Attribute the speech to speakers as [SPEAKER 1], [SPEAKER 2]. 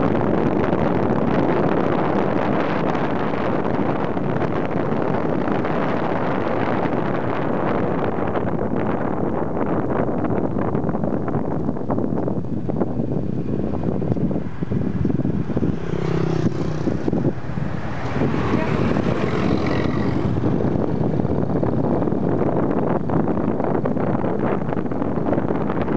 [SPEAKER 1] you.